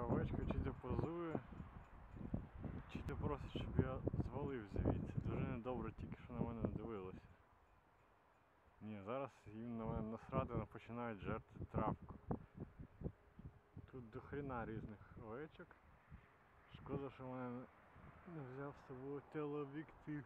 ця овечка чи то позує, чи то просить, щоб я звалив звідси. Дуже недобре тільки що на мене дивилося. Ні, зараз їм на мене насрати вони починають жерти травку. Тут до хрена різних овечок. Шкода, що в мене не взяв з собою телеоб'єктив.